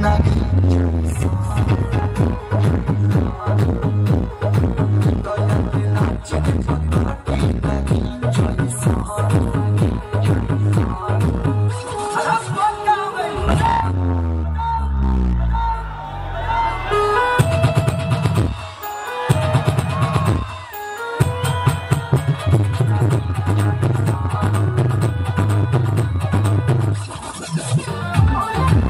Thank you.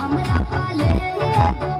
हमरा पाले